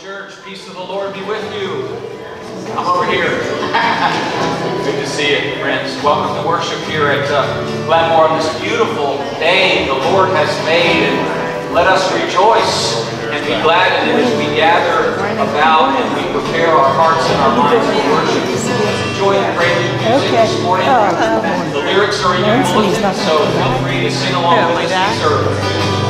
Church, peace of the Lord be with you. I'm over here. Good to see you, friends. Welcome to worship here at uh, Glen Moore on this beautiful day the Lord has made. And let us rejoice and be glad in it as we gather about and we prepare our hearts and our minds for worship. Enjoy the great music okay. this morning. Oh, the lyrics are in your bulletin, so feel free to sing along with us.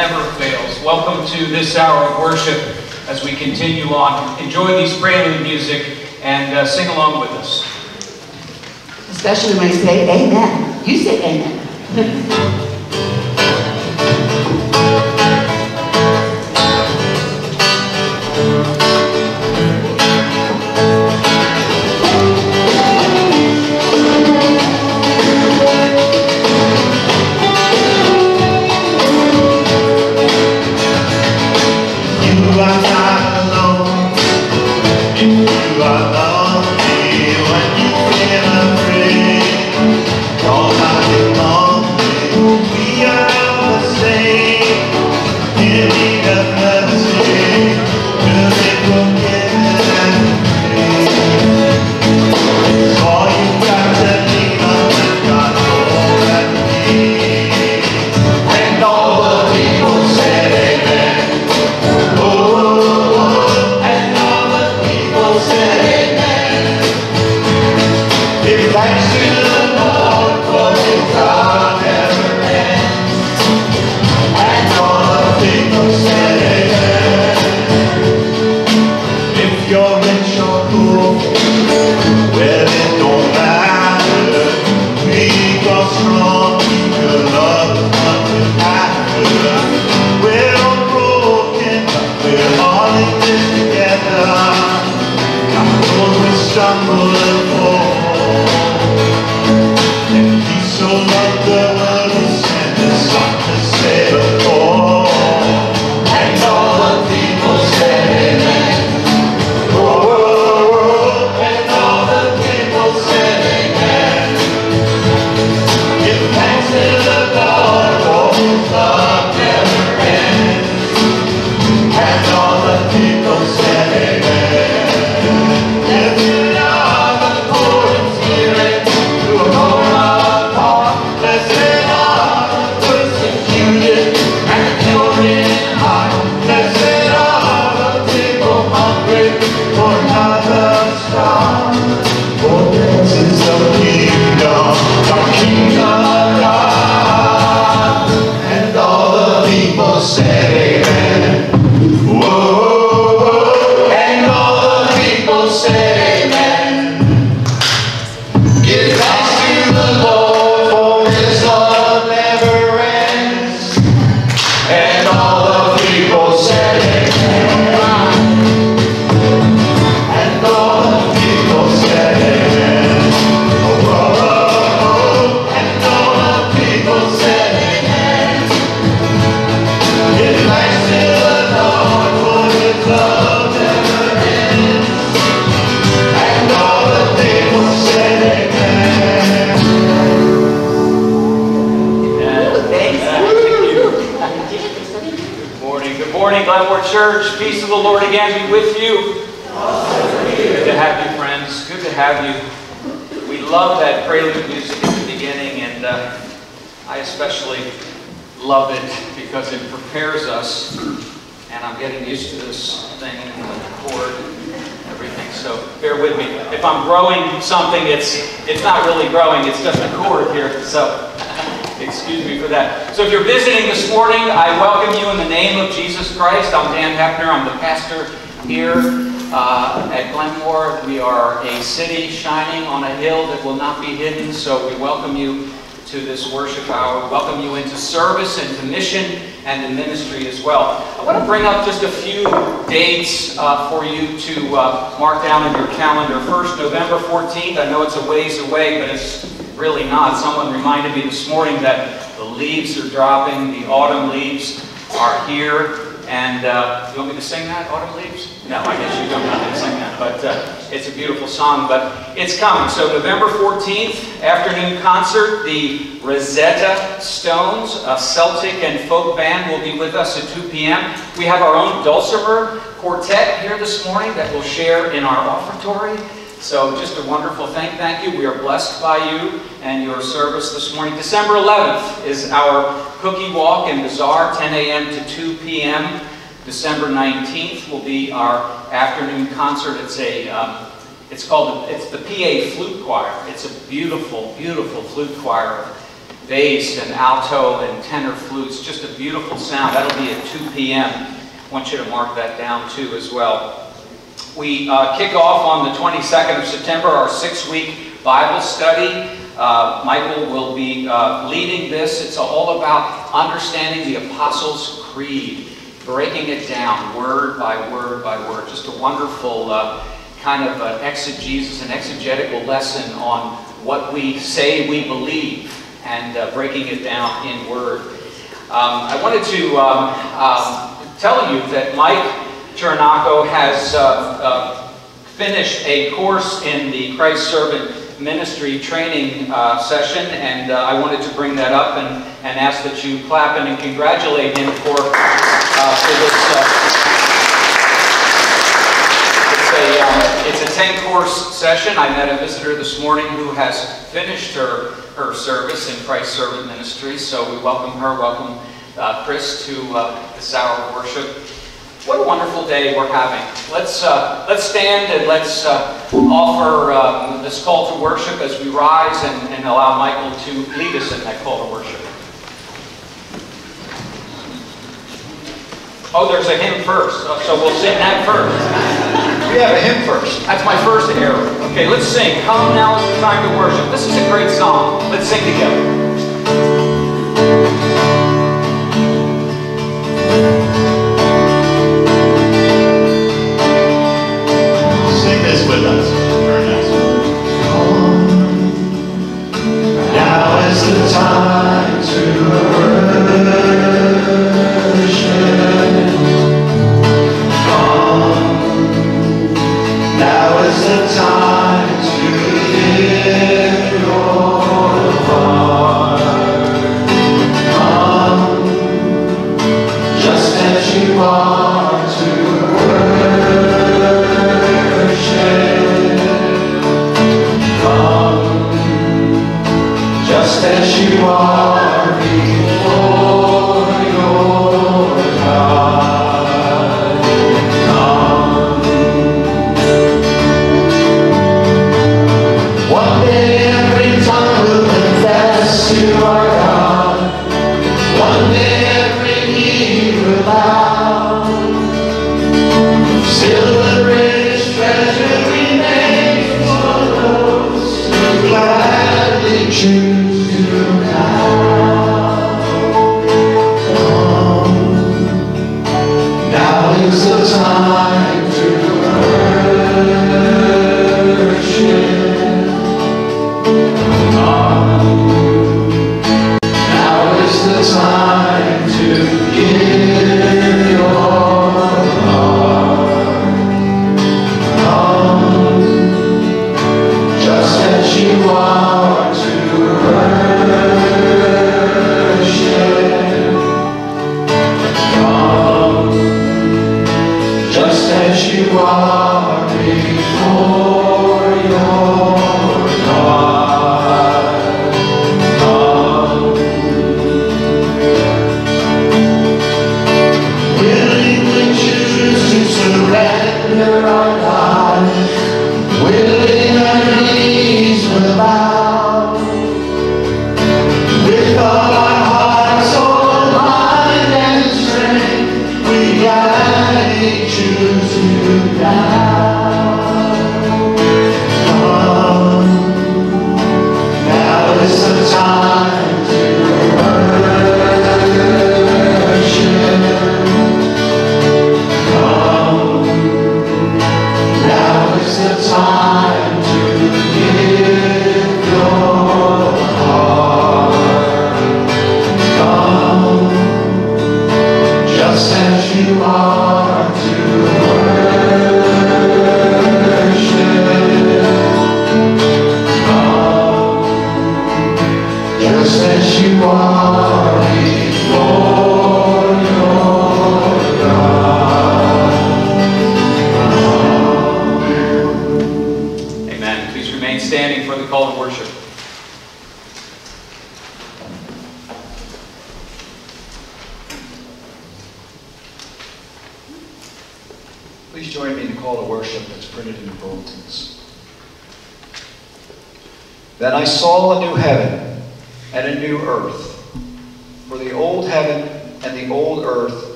never fails. Welcome to this hour of worship as we continue on. Enjoy these prelude music and uh, sing along with us. Especially when you say amen. You say amen. growing something, it's it's not really growing. It's just a cord here. So. Excuse me for that. So if you're visiting this morning, I welcome you in the name of Jesus Christ. I'm Dan Heppner. I'm the pastor here uh, at Glen Moore. We are a city shining on a hill that will not be hidden. So we welcome you to this worship hour. Welcome you into service and to mission and to ministry as well. I want to bring up just a few dates uh, for you to uh, mark down in your calendar. First, November 14th. I know it's a ways away, but it's really not. Someone reminded me this morning that the leaves are dropping, the autumn leaves are here. And uh, you want me to sing that, Autumn Leaves? No, I guess you don't know how to sing that, but uh, it's a beautiful song. But it's coming. So November 14th, afternoon concert, the Rosetta Stones, a Celtic and folk band, will be with us at 2 p.m. We have our own dulcimer quartet here this morning that will share in our offertory. So just a wonderful thing. Thank you. We are blessed by you and your service this morning. December 11th is our cookie walk and bazaar, 10 a.m. to 2 p.m. December 19th will be our afternoon concert. It's a um, it's called it's the PA Flute Choir. It's a beautiful, beautiful flute choir of bass and alto and tenor flutes. Just a beautiful sound. That'll be at 2 p.m. I want you to mark that down too as well. We uh, kick off on the 22nd of September our six-week Bible study. Uh, Michael will be uh, leading this. It's all about understanding the Apostles' Creed, breaking it down word by word by word. Just a wonderful uh, kind of uh, exegesis, an exegetical lesson on what we say we believe and uh, breaking it down in word. Um, I wanted to um, um, tell you that Mike Chernaco has uh, uh, finished a course in the Christ Servant Ministry training uh, session, and uh, I wanted to bring that up and, and ask that you clap and congratulate him for, uh, for this. it's a, um, it's a 10 course session. I met a visitor this morning who has finished her, her service in Christ Servant Ministry, so we welcome her, welcome uh, Chris to uh, this hour of worship. What a wonderful day we're having. Let's, uh, let's stand and let's uh, offer um, this call to worship as we rise and, and allow Michael to lead us in that call to worship. Oh, there's a hymn first, uh, so we'll sing that first. We have a hymn first. That's my first error. Okay, let's sing. Come now is the time to worship. This is a great song. Let's sing together.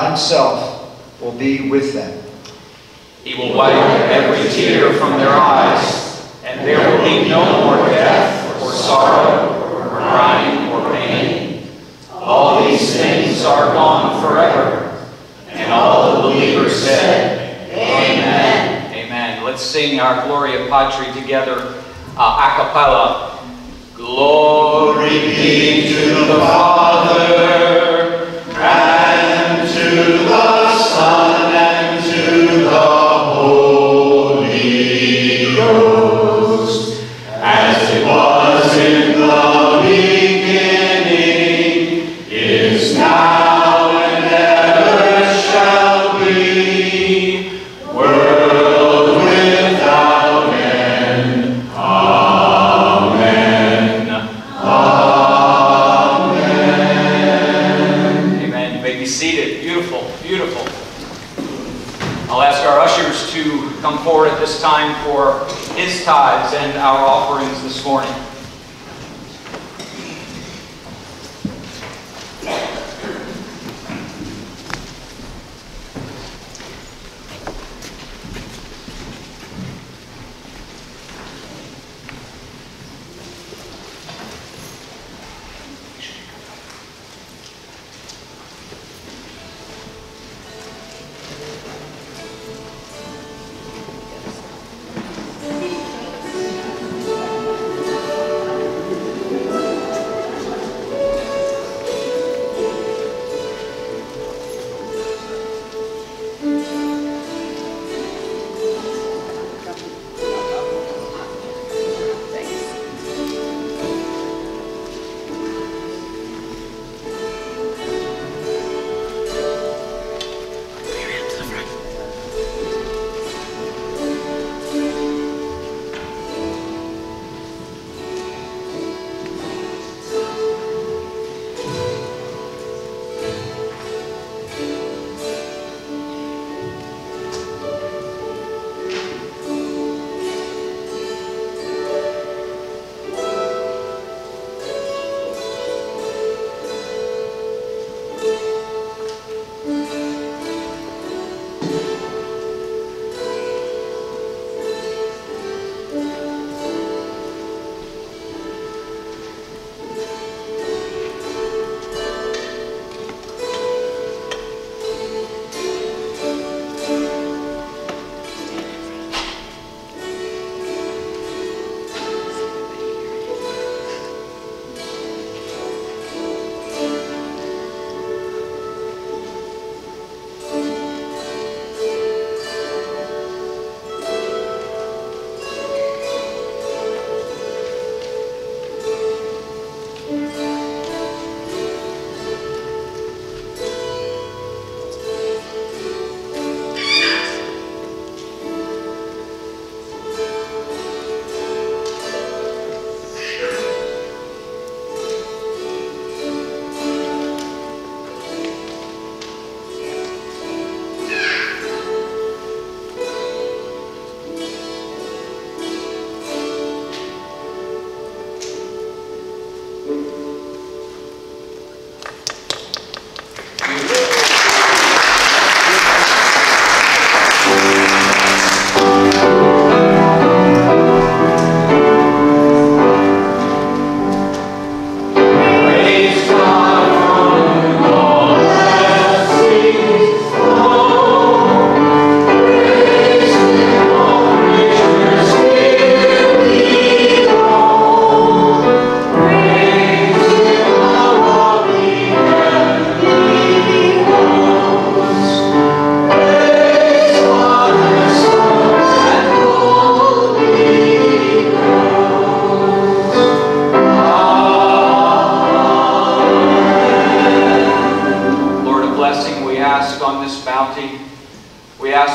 God himself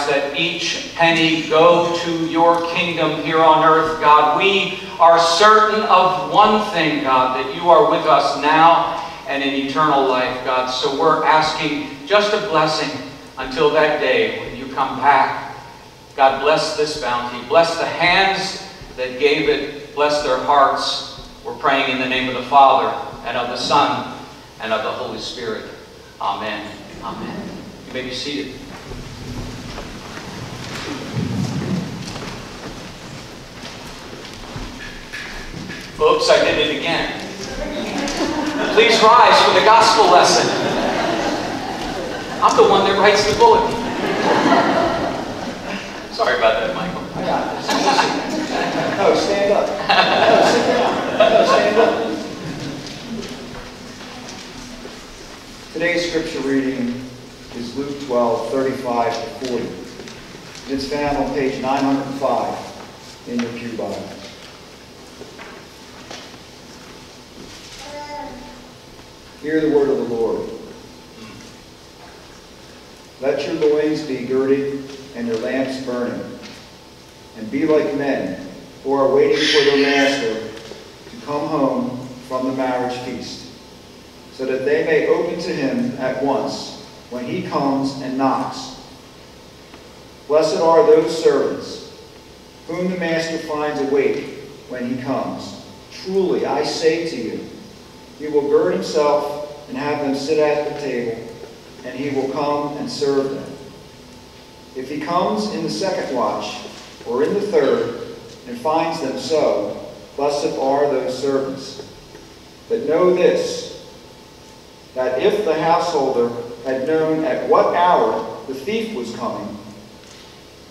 that each penny go to your kingdom here on earth, God. We are certain of one thing, God, that you are with us now and in eternal life, God. So we're asking just a blessing until that day when you come back. God, bless this bounty. Bless the hands that gave it. Bless their hearts. We're praying in the name of the Father and of the Son and of the Holy Spirit. Amen. Amen. You may be seated. Oops, I did it again. Please rise for the gospel lesson. I'm the one that writes the bulletin. Sorry about that, Michael. No, stand up. No, sit down. No, stand up. Today's scripture reading is Luke 12, 35 to 40. It's found on page 905 in your Pew Bible. Hear the word of the Lord. Let your loins be girded and your lamps burning, and be like men who are waiting for their master to come home from the marriage feast, so that they may open to him at once when he comes and knocks. Blessed are those servants whom the master finds awake when he comes. Truly, I say to you, he will gird himself and have them sit at the table, and he will come and serve them. If he comes in the second watch or in the third and finds them so, blessed are those servants. But know this, that if the householder had known at what hour the thief was coming,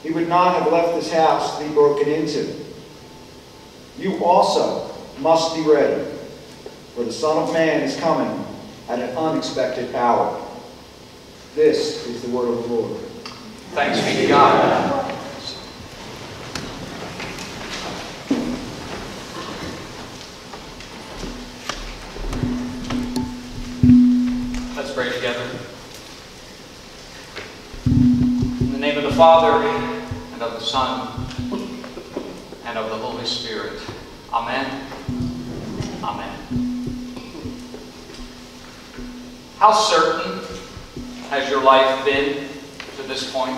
he would not have left his house to be broken into. You also must be ready, for the Son of Man is coming at an unexpected hour. This is the word of the Lord. Thanks be to God. Father, and of the Son, and of the Holy Spirit. Amen. Amen. How certain has your life been to this point?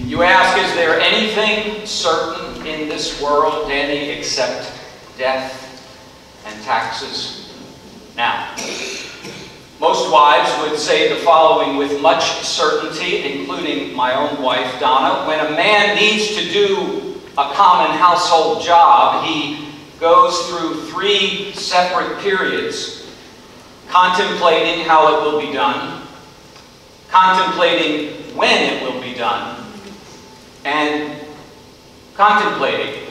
You ask, is there anything certain in this world, Danny, except death and taxes? Now, most wives would say the following with much certainty, including my own wife, Donna. When a man needs to do a common household job, he goes through three separate periods contemplating how it will be done, contemplating when it will be done, and contemplating.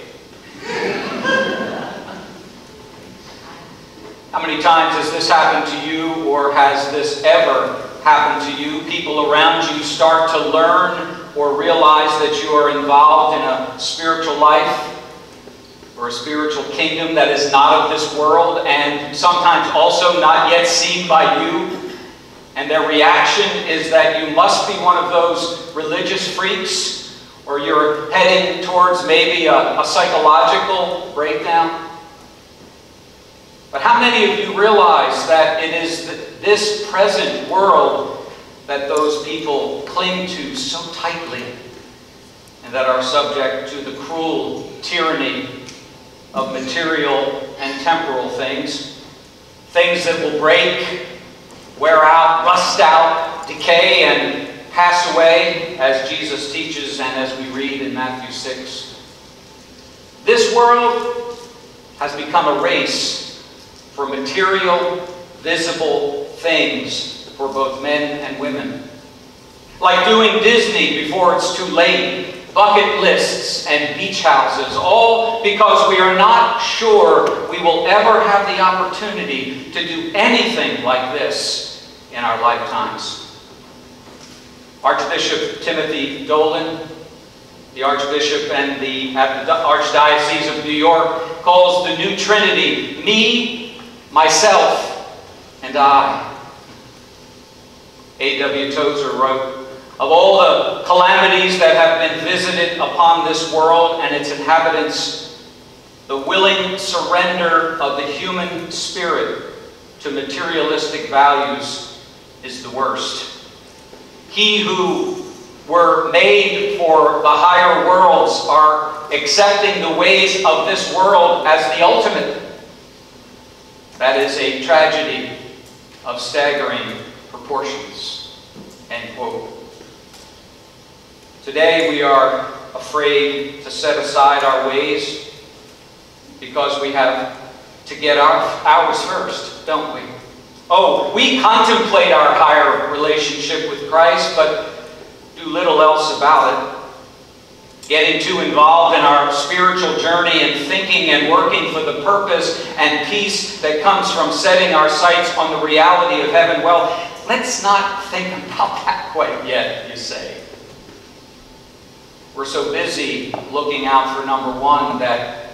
How many times has this happened to you, or has this ever happened to you? People around you start to learn or realize that you are involved in a spiritual life or a spiritual kingdom that is not of this world and sometimes also not yet seen by you. And their reaction is that you must be one of those religious freaks or you're heading towards maybe a, a psychological breakdown. But how many of you realize that it is this present world that those people cling to so tightly and that are subject to the cruel tyranny of material and temporal things? Things that will break, wear out, rust out, decay, and pass away, as Jesus teaches and as we read in Matthew 6. This world has become a race for material, visible things for both men and women. Like doing Disney before it's too late, bucket lists and beach houses, all because we are not sure we will ever have the opportunity to do anything like this in our lifetimes. Archbishop Timothy Dolan, the Archbishop and the Archdiocese of New York, calls the new Trinity me, myself, and I. A.W. Tozer wrote, of all the calamities that have been visited upon this world and its inhabitants, the willing surrender of the human spirit to materialistic values is the worst. He who were made for the higher worlds are accepting the ways of this world as the ultimate. That is a tragedy of staggering proportions. End quote. Today we are afraid to set aside our ways because we have to get our, ours first, don't we? Oh, we contemplate our higher relationship with Christ, but do little else about it. Getting too involved in our spiritual journey and thinking and working for the purpose and peace that comes from setting our sights on the reality of heaven. Well, let's not think about that quite yet, you say. We're so busy looking out for number one that,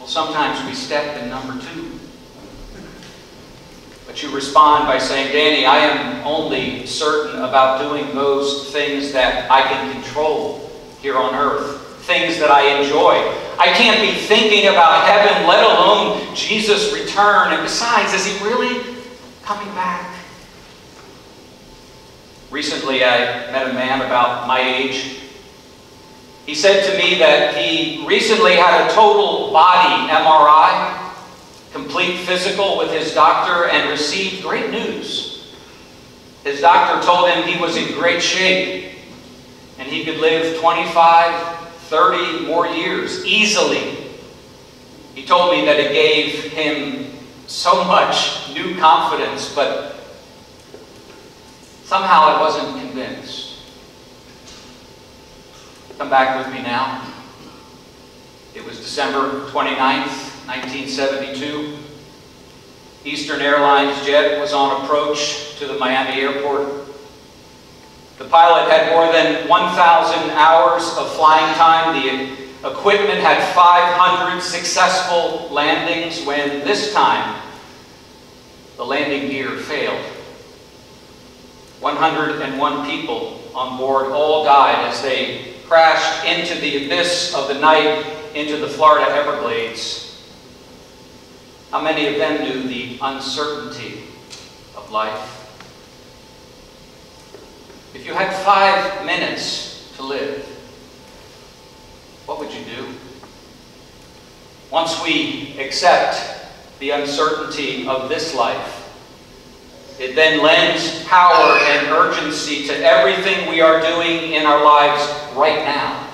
well, sometimes we step in number two. But you respond by saying, Danny, I am only certain about doing those things that I can control here on earth, things that I enjoy. I can't be thinking about heaven, let alone Jesus' return. And besides, is he really coming back? Recently, I met a man about my age. He said to me that he recently had a total body MRI complete physical with his doctor and received great news. His doctor told him he was in great shape and he could live 25, 30 more years easily. He told me that it gave him so much new confidence, but somehow I wasn't convinced. Come back with me now. It was December 29th, 1972. Eastern Airlines jet was on approach to the Miami airport. The pilot had more than 1,000 hours of flying time. The equipment had 500 successful landings when this time the landing gear failed. 101 people on board all died as they crashed into the abyss of the night into the Florida Everglades. How many of them knew the uncertainty of life? If you had five minutes to live, what would you do? Once we accept the uncertainty of this life, it then lends power and urgency to everything we are doing in our lives right now.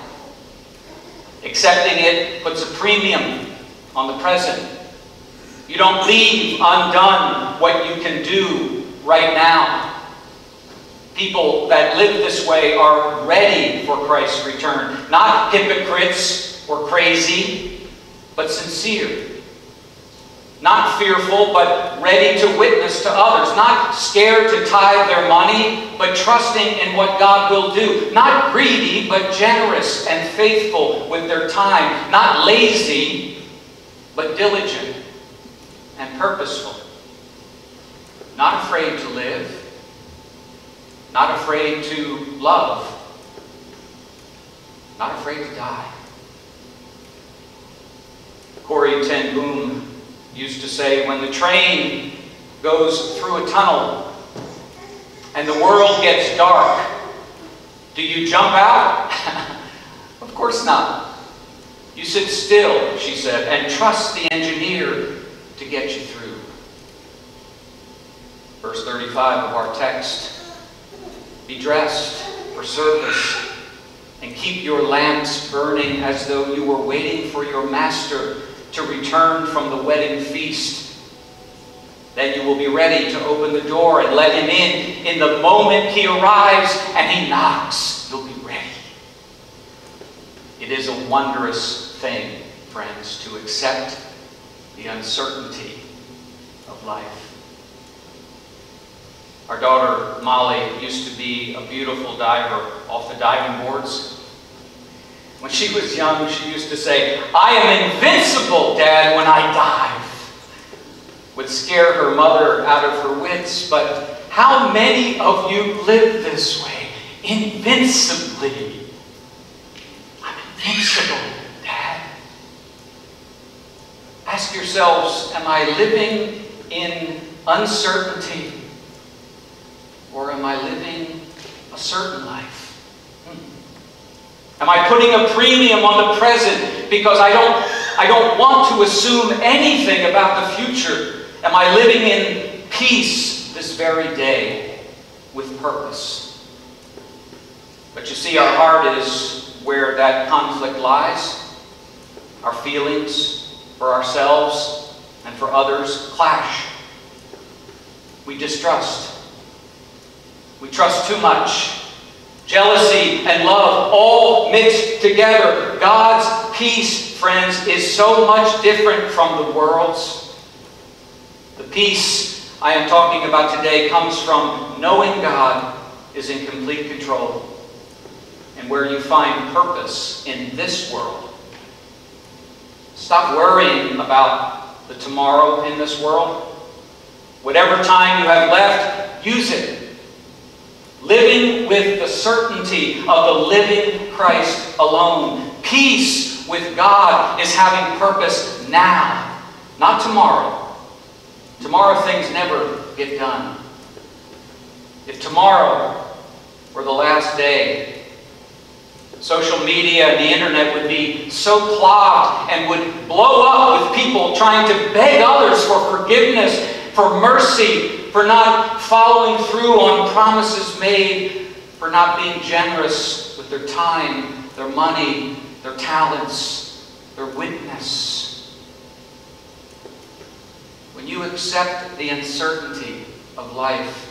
Accepting it puts a premium on the present you don't leave undone what you can do right now. People that live this way are ready for Christ's return. Not hypocrites or crazy, but sincere. Not fearful, but ready to witness to others. Not scared to tithe their money, but trusting in what God will do. Not greedy, but generous and faithful with their time. Not lazy, but diligent and purposeful. Not afraid to live, not afraid to love, not afraid to die. Corrie ten Boom used to say, when the train goes through a tunnel and the world gets dark, do you jump out? of course not. You sit still, she said, and trust the engineer to get you through. Verse 35 of our text Be dressed for service and keep your lamps burning as though you were waiting for your master to return from the wedding feast. Then you will be ready to open the door and let him in. In the moment he arrives and he knocks, you'll be ready. It is a wondrous thing, friends, to accept the uncertainty of life. Our daughter Molly used to be a beautiful diver off the diving boards. When she was young, she used to say, I am invincible, Dad, when I dive. Would scare her mother out of her wits, but how many of you live this way? invincibly. I'm invincible, Dad. Ask yourselves, am I living in uncertainty? Or am I living a certain life? Hmm. Am I putting a premium on the present because I don't, I don't want to assume anything about the future? Am I living in peace this very day with purpose? But you see, our heart is where that conflict lies. Our feelings for ourselves and for others clash. We distrust. We trust too much. Jealousy and love all mixed together. God's peace, friends, is so much different from the world's. The peace I am talking about today comes from knowing God is in complete control and where you find purpose in this world. Stop worrying about the tomorrow in this world. Whatever time you have left, use it. Living with the certainty of the living Christ alone. Peace with God is having purpose now, not tomorrow. Tomorrow things never get done. If tomorrow were the last day, social media and the internet would be so clogged and would blow up with people trying to beg others for forgiveness, for mercy, for not following through on promises made, for not being generous with their time, their money, their talents, their witness. When you accept the uncertainty of life,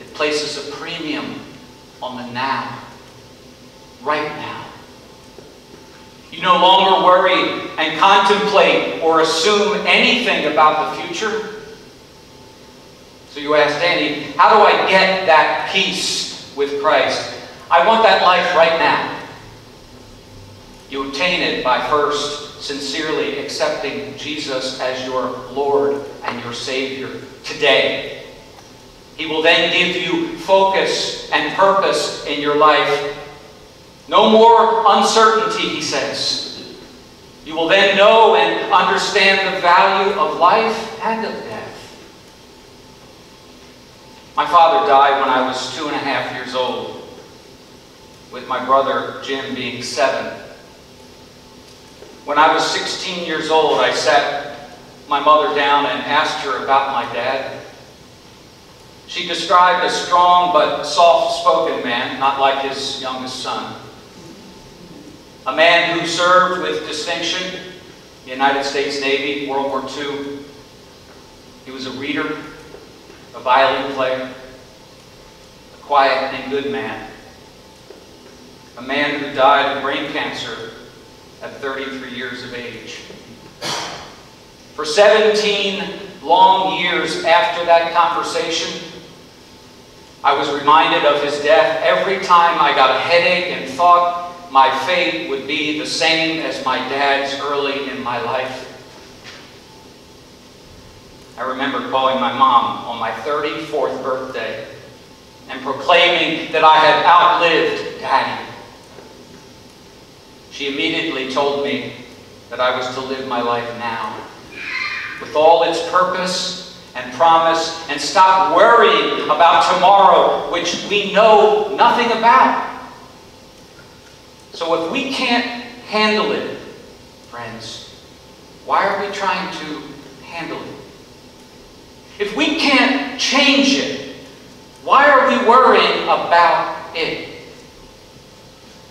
it places a premium on the now, right now. You no longer worry and contemplate or assume anything about the future. So you ask Danny, how do I get that peace with Christ? I want that life right now. You obtain it by first sincerely accepting Jesus as your Lord and your Savior today. He will then give you focus and purpose in your life. No more uncertainty, he says. You will then know and understand the value of life and of. My father died when I was two and a half years old, with my brother Jim being seven. When I was 16 years old, I sat my mother down and asked her about my dad. She described a strong but soft-spoken man, not like his youngest son. A man who served with distinction United States Navy, World War II. He was a reader, a violin player, a quiet and good man. A man who died of brain cancer at 33 years of age. For 17 long years after that conversation, I was reminded of his death every time I got a headache and thought my fate would be the same as my dad's early in my life. I remember calling my mom on my 34th birthday and proclaiming that I had outlived Daddy. She immediately told me that I was to live my life now with all its purpose and promise and stop worrying about tomorrow, which we know nothing about. So if we can't handle it, friends, why are we trying to handle it? If we can't change it, why are we worrying about it?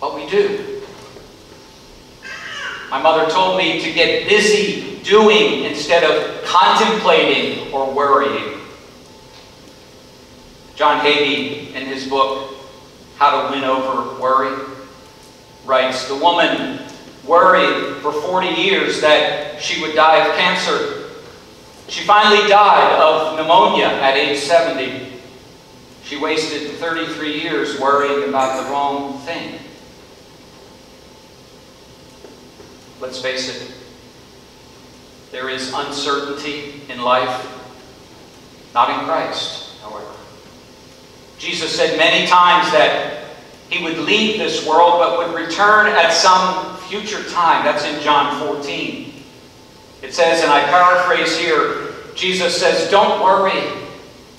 But we do. My mother told me to get busy doing instead of contemplating or worrying. John Haggai, in his book, How to Win Over Worry, writes, the woman worried for 40 years that she would die of cancer. She finally died of pneumonia at age 70. She wasted 33 years worrying about the wrong thing. Let's face it, there is uncertainty in life, not in Christ, however. Jesus said many times that he would leave this world but would return at some future time. That's in John 14. It says, and I paraphrase here, Jesus says, Don't worry.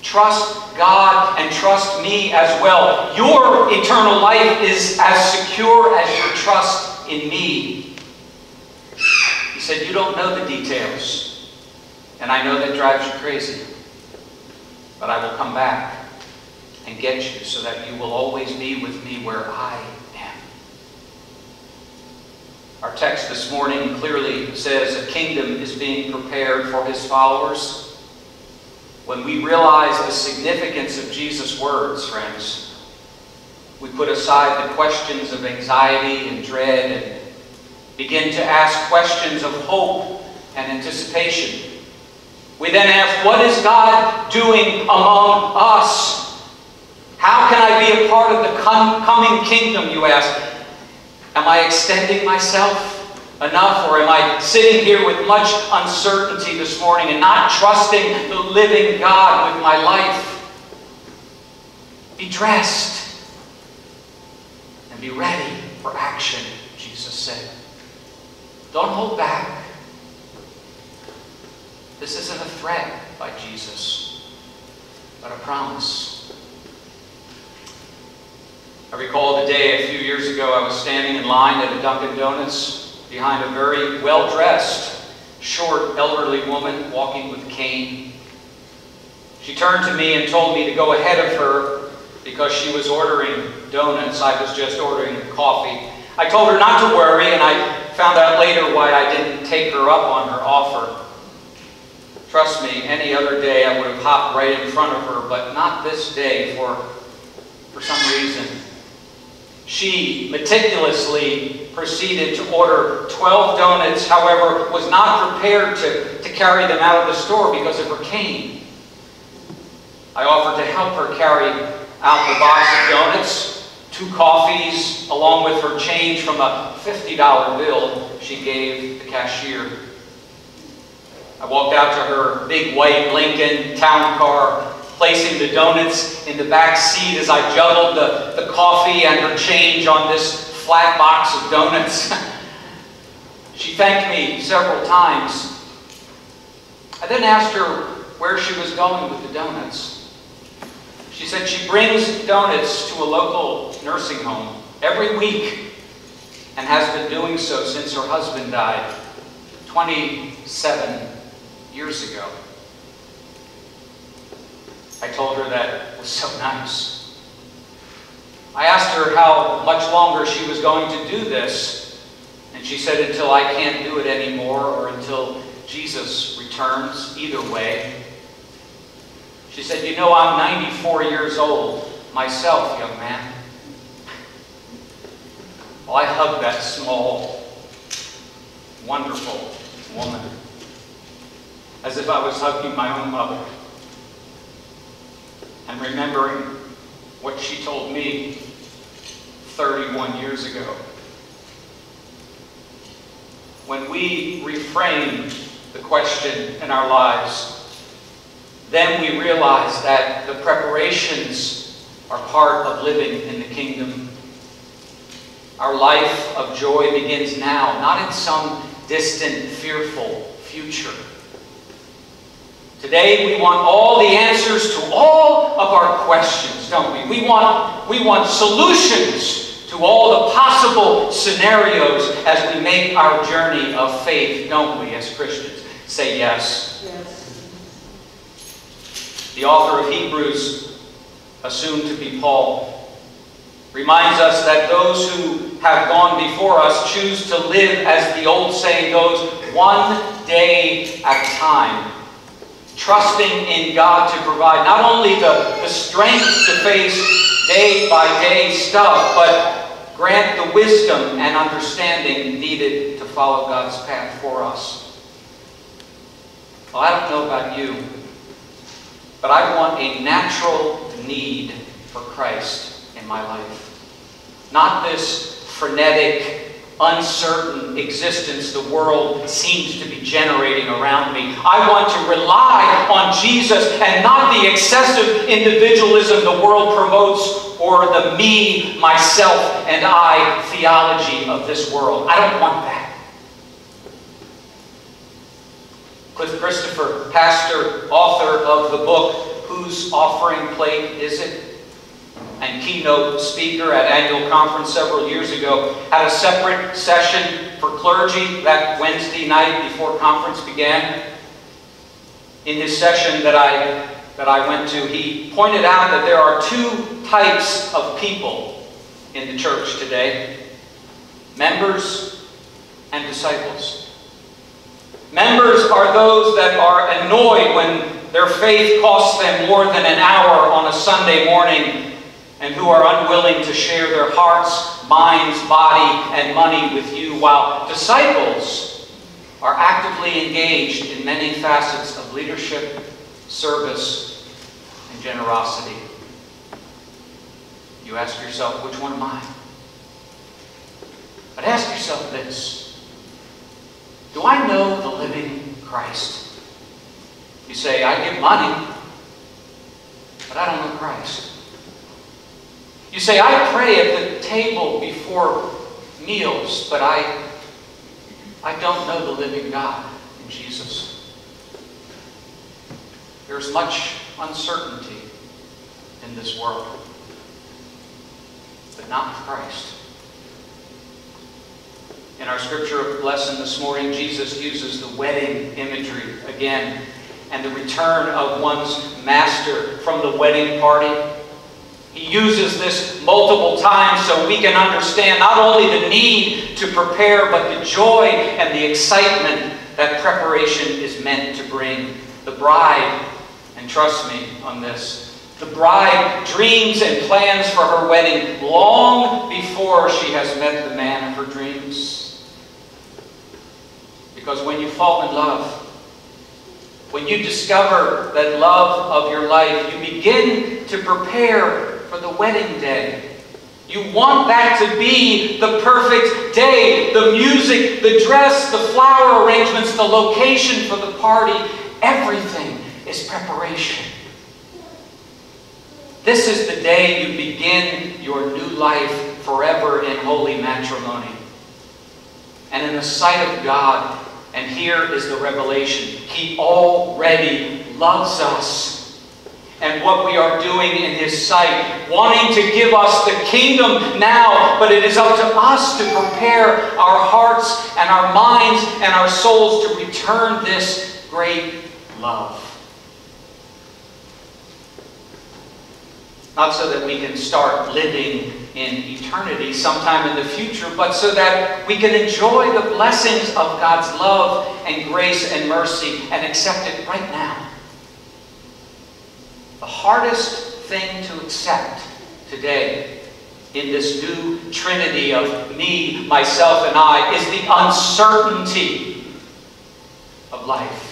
Trust God and trust me as well. Your eternal life is as secure as your trust in me. He said, You don't know the details. And I know that drives you crazy. But I will come back and get you so that you will always be with me where I am. Our text this morning clearly says a kingdom is being prepared for his followers. When we realize the significance of Jesus' words, friends, we put aside the questions of anxiety and dread and begin to ask questions of hope and anticipation. We then ask, what is God doing among us? How can I be a part of the coming kingdom, you ask? Am I extending myself enough, or am I sitting here with much uncertainty this morning and not trusting the living God with my life? Be dressed and be ready for action, Jesus said. Don't hold back. This isn't a threat by Jesus, but a promise. I recall the day a few years ago I was standing in line at a Dunkin' Donuts behind a very well-dressed, short, elderly woman walking with a cane. She turned to me and told me to go ahead of her because she was ordering donuts. I was just ordering coffee. I told her not to worry, and I found out later why I didn't take her up on her offer. Trust me, any other day I would have hopped right in front of her, but not this day for, for some reason. She meticulously proceeded to order 12 donuts, however, was not prepared to, to carry them out of the store because of her cane. I offered to help her carry out the box of donuts, two coffees, along with her change from a $50 bill she gave the cashier. I walked out to her big white Lincoln town car, placing the donuts in the back seat as I juggled the, the coffee and her change on this flat box of donuts. she thanked me several times. I then asked her where she was going with the donuts. She said she brings donuts to a local nursing home every week and has been doing so since her husband died 27 years ago. I told her that was so nice. I asked her how much longer she was going to do this, and she said until I can't do it anymore or until Jesus returns, either way. She said, you know, I'm 94 years old myself, young man. Well, I hugged that small, wonderful woman as if I was hugging my own mother and remembering what she told me 31 years ago. When we reframe the question in our lives, then we realize that the preparations are part of living in the kingdom. Our life of joy begins now, not in some distant, fearful future. Today we want all the answers to all of our questions, don't we? We want, we want solutions to all the possible scenarios as we make our journey of faith, don't we, as Christians? Say yes. yes. The author of Hebrews, assumed to be Paul, reminds us that those who have gone before us choose to live, as the old saying goes, one day at a time trusting in God to provide not only the, the strength to face day by day stuff, but grant the wisdom and understanding needed to follow God's path for us. Well, I don't know about you, but I want a natural need for Christ in my life. Not this frenetic, uncertain existence the world seems to be generating around me. I want to rely on Jesus and not the excessive individualism the world promotes or the me, myself, and I theology of this world. I don't want that. Clif Christopher, pastor, author of the book, Whose Offering Plate Is It? And keynote speaker at annual conference several years ago, had a separate session for clergy that Wednesday night before conference began. In his session that I, that I went to, he pointed out that there are two types of people in the church today members and disciples. Members are those that are annoyed when their faith costs them more than an hour on a Sunday morning and who are unwilling to share their hearts, minds, body, and money with you, while disciples are actively engaged in many facets of leadership, service, and generosity. You ask yourself, which one am I? But ask yourself this Do I know the living Christ? You say, I give money, but I don't know Christ. You say, I pray at the table before meals, but I, I don't know the living God in Jesus. There's much uncertainty in this world, but not with Christ. In our scripture lesson this morning, Jesus uses the wedding imagery again and the return of one's master from the wedding party he uses this multiple times so we can understand not only the need to prepare, but the joy and the excitement that preparation is meant to bring. The bride, and trust me on this, the bride dreams and plans for her wedding long before she has met the man of her dreams. Because when you fall in love, when you discover that love of your life, you begin to prepare for the wedding day. You want that to be the perfect day. The music, the dress, the flower arrangements, the location for the party, everything is preparation. This is the day you begin your new life forever in holy matrimony. And in the sight of God, and here is the revelation, He already loves us and what we are doing in His sight, wanting to give us the kingdom now, but it is up to us to prepare our hearts and our minds and our souls to return this great love. Not so that we can start living in eternity sometime in the future, but so that we can enjoy the blessings of God's love and grace and mercy and accept it right now the hardest thing to accept today in this new trinity of me, myself, and I is the uncertainty of life.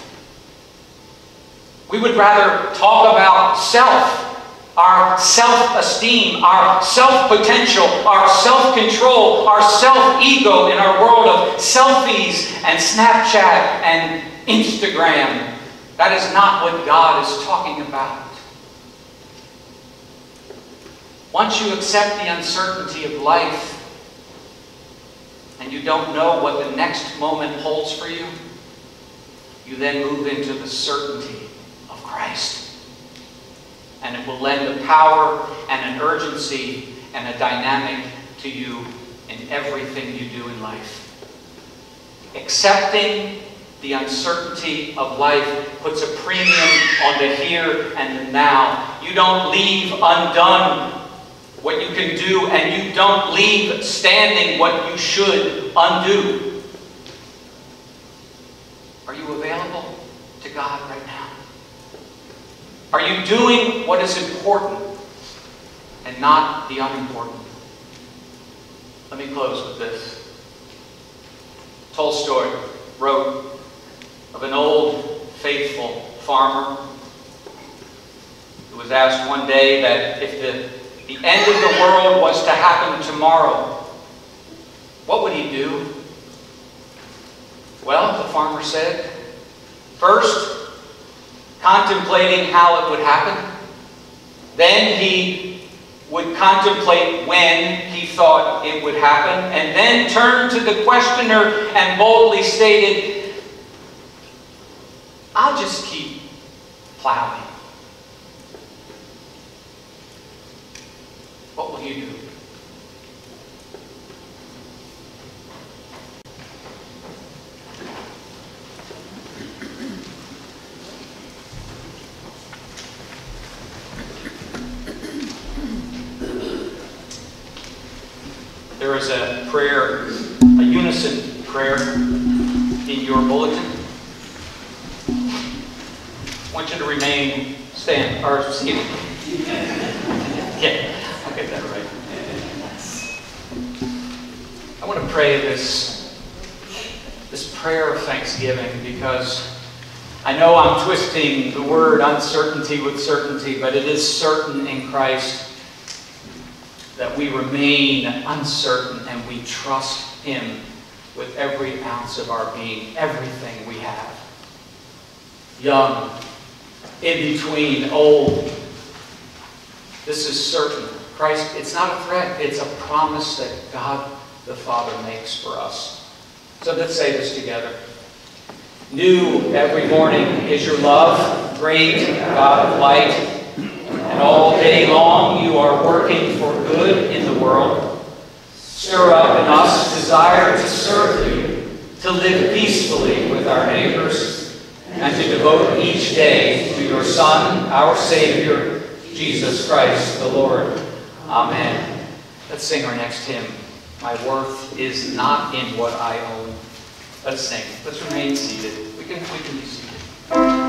We would rather talk about self, our self-esteem, our self-potential, our self-control, our self-ego in our world of selfies and Snapchat and Instagram. That is not what God is talking about. Once you accept the uncertainty of life and you don't know what the next moment holds for you, you then move into the certainty of Christ. And it will lend a power and an urgency and a dynamic to you in everything you do in life. Accepting the uncertainty of life puts a premium on the here and the now. You don't leave undone what you can do, and you don't leave standing what you should undo. Are you available to God right now? Are you doing what is important and not the unimportant? Let me close with this. Tolstoy wrote of an old, faithful farmer who was asked one day that if the the end of the world was to happen tomorrow, what would he do? Well, the farmer said, first, contemplating how it would happen. Then he would contemplate when he thought it would happen, and then turned to the questioner and boldly stated, I'll just keep plowing. What will you do? There is a prayer, a unison prayer in your bulletin. I want you to remain stand, or me. Yeah, I'll get that right. I want to pray this, this prayer of thanksgiving because I know I'm twisting the word uncertainty with certainty, but it is certain in Christ that we remain uncertain and we trust Him with every ounce of our being, everything we have. Young, in between, old. This is certain. Christ, it's not a threat, it's a promise that God the Father makes for us. So let's say this together. New every morning is your love, great God of light, and all day long you are working for good in the world. Stir up in us desire to serve you, to live peacefully with our neighbors, and to devote each day to your Son, our Savior, Jesus Christ the Lord. Amen. Let's sing our next hymn. My worth is not in what I own. Let's sing. Let's remain seated. We can, we can be seated.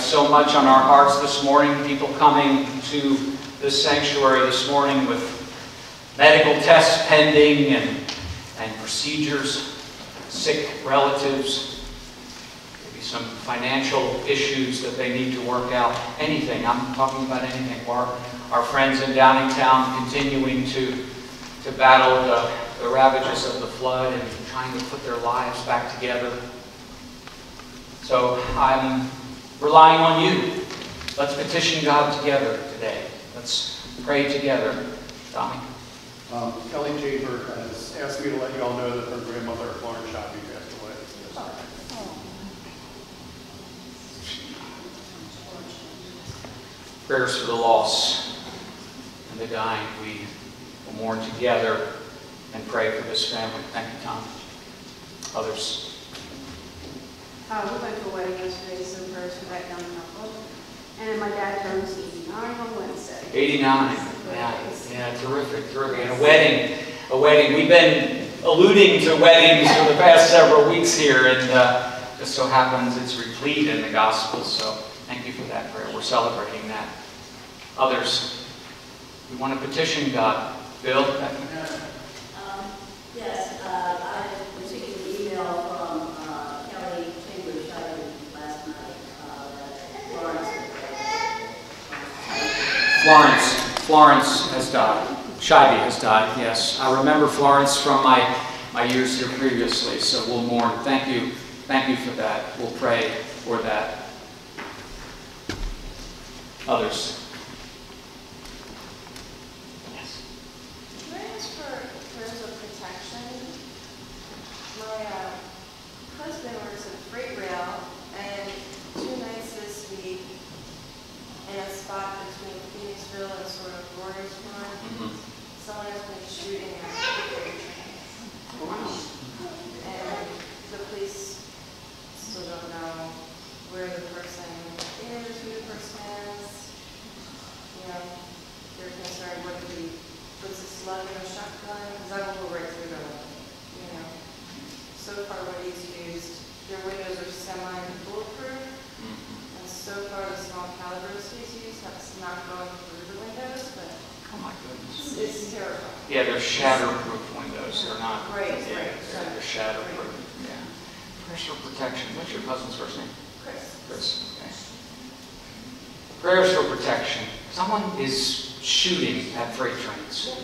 Have so much on our hearts this morning. People coming to this sanctuary this morning with medical tests pending and, and procedures, sick relatives, maybe some financial issues that they need to work out. Anything. I'm talking about anything. Our, our friends in Downingtown continuing to, to battle the, the ravages of the flood and trying to put their lives back together. So I'm relying on you. Let's petition God together today. Let's pray together. Tommy. Um, Kelly Jaber has asked me to let you all know that her grandmother, Lauren Shoppy, passed away. Prayers for the lost and the dying. We will mourn together and pray for this family. Thank you, Tom. Others. Uh, we went to a wedding yesterday, some prayers for that young couple. And my dad turns 89 on Wednesday. 89. Yeah, yeah, terrific, terrific. And a wedding, a wedding. We've been alluding to weddings for the past several weeks here, and uh, just so happens it's replete in the gospel. So thank you for that prayer. We're celebrating that. Others, we want to petition God. Bill, Um, Yes, uh, I received an email from uh, Kelly Chambers Shively last night uh, that Florence. Florence. Has died. Shivey has died, yes. I remember Florence from my, my years here previously, so we'll mourn. Thank you. Thank you for that. We'll pray for that. Others? Yes. Prayers for prayers of protection. My uh, husband works at freight rail, and two nights this week, in a spot between Phoenixville and sort of Warriorsport, Mhm. someone has been shooting at the freight train. And the police still don't know where the person is, who the person is. You know, they're concerned what if he puts a slug in a shotgun, because that will go right through them, you know. So far what he's used, their windows are semi-bulletproof, and so far the small calibers he's used have not gone through the windows, but Oh, my goodness. it's terrifying. Yeah, they're shatterproof windows. They're not. Right, yeah, right, They're right. they're shatterproof. Yeah. Prayers for protection. What's your cousin's first name? Chris. Chris. Okay. Prayers for protection. Someone is shooting at freight trains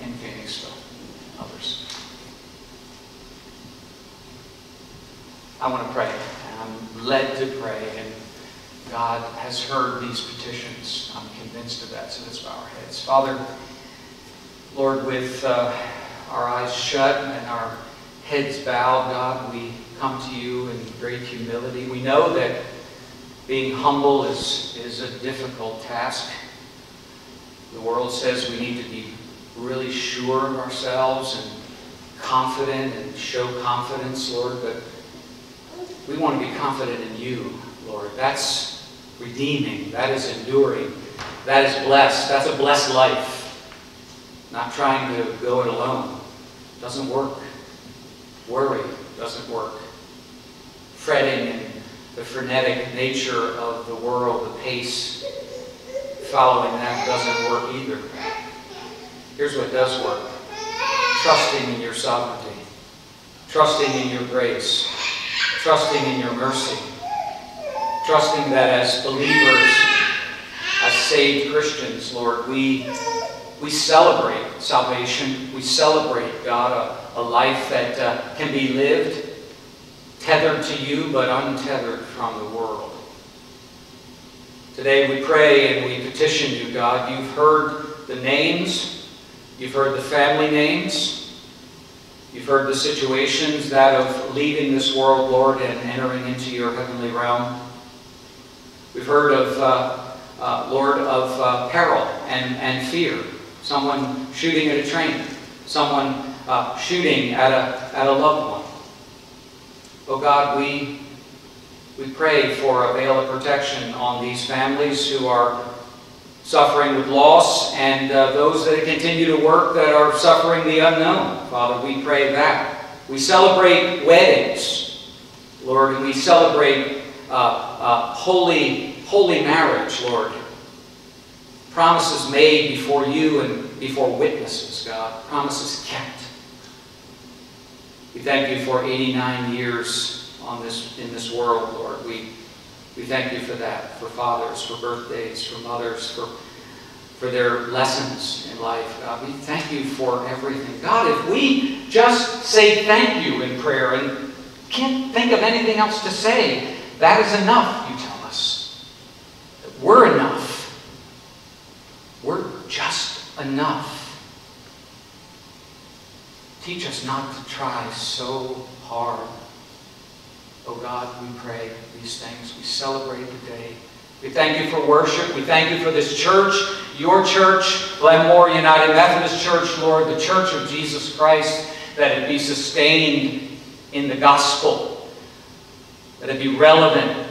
in Phoenixville. Others. I want to pray. I'm led to pray, and God has heard these petitions. I'm convinced of that, so let's bow our heads. Father, Lord, with uh, our eyes shut and our heads bowed, God, we come to you in great humility. We know that being humble is, is a difficult task. The world says we need to be really sure of ourselves and confident and show confidence, Lord, but we want to be confident in you, Lord. That's redeeming. That is enduring. That is blessed. That's a blessed life. Not trying to go it alone. Doesn't work. Worry doesn't work. Fretting and the frenetic nature of the world, the pace following that doesn't work either. Here's what does work. Trusting in your sovereignty. Trusting in your grace. Trusting in your mercy. Trusting that as believers, as saved Christians, Lord, we we celebrate salvation. We celebrate, God, a, a life that uh, can be lived tethered to you but untethered from the world. Today we pray and we petition you, God. You've heard the names, you've heard the family names, you've heard the situations, that of leaving this world, Lord, and entering into your heavenly realm. We've heard of, uh, uh, Lord, of uh, peril and, and fear. Someone shooting at a train. Someone uh, shooting at a, at a loved one. Oh God, we, we pray for a veil of protection on these families who are suffering with loss, and uh, those that continue to work that are suffering the unknown. Father, we pray that. We celebrate weddings, Lord, and we celebrate uh, uh, holy, holy marriage, Lord. Promises made before you and before witnesses, God. Promises kept. We thank you for 89 years on this, in this world, Lord. We, we thank you for that, for fathers, for birthdays, for mothers, for, for their lessons in life. God, we thank you for everything. God, if we just say thank you in prayer and can't think of anything else to say, that is enough, you tell us. That we're enough. We're just enough. Teach us not to try so hard. Oh God, we pray these things. We celebrate today. We thank you for worship. We thank you for this church, your church, Glen Moore United Methodist Church, Lord, the church of Jesus Christ, that it be sustained in the gospel, that it be relevant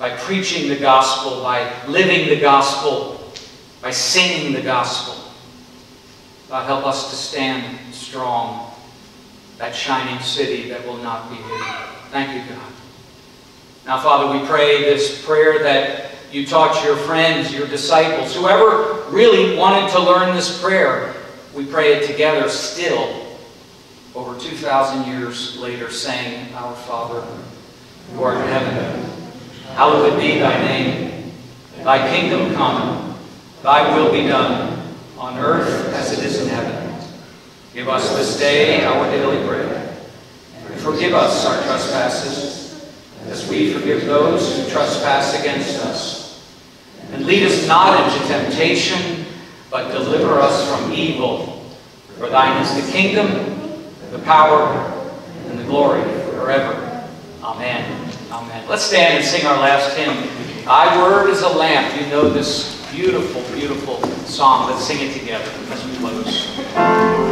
by preaching the gospel, by living the gospel, by singing the gospel. God, help us to stand strong, that shining city that will not be hidden. Thank you, God. Now, Father, we pray this prayer that you taught your friends, your disciples, whoever really wanted to learn this prayer. We pray it together still, over 2,000 years later, saying, Our Father, who art in heaven, hallowed be thy name. Thy kingdom come, thy will be done, on earth as it is in heaven. Give us this day our daily bread. And forgive us our trespasses, as we forgive those who trespass against us. And lead us not into temptation, but deliver us from evil. For thine is the kingdom, the power, and the glory forever. Amen. Amen. Let's stand and sing our last hymn. Thy word is a lamp. You know this beautiful, beautiful song. Let's sing it together we close.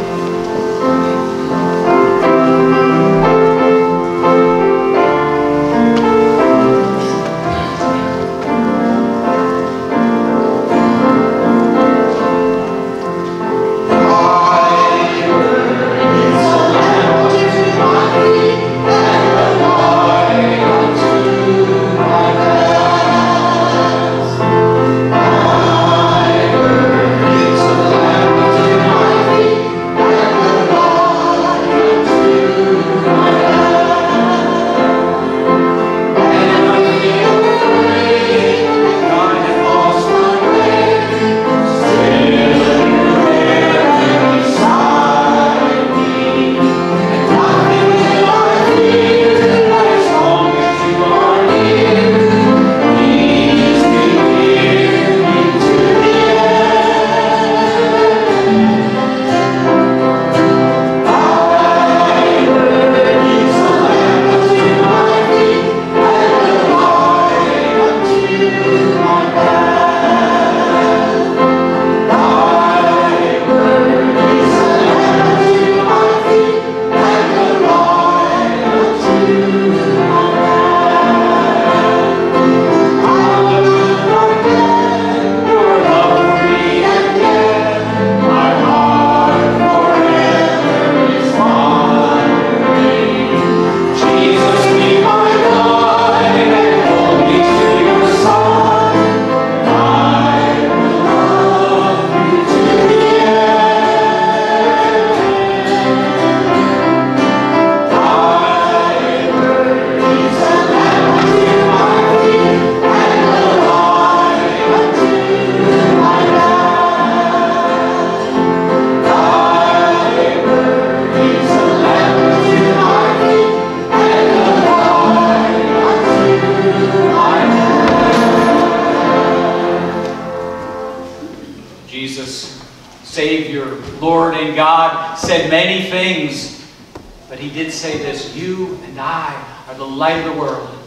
Say this You and I are the light of the world.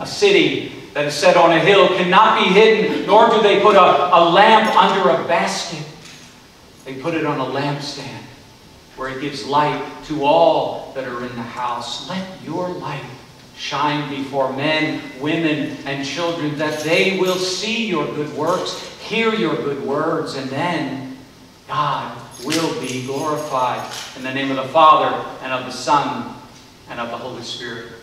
A city that is set on a hill cannot be hidden, nor do they put a, a lamp under a basket. They put it on a lampstand where it gives light to all that are in the house. Let your light shine before men, women, and children, that they will see your good works, hear your good words, and then God will be glorified. In the name of the Father, and of the Son, and of the Holy Spirit.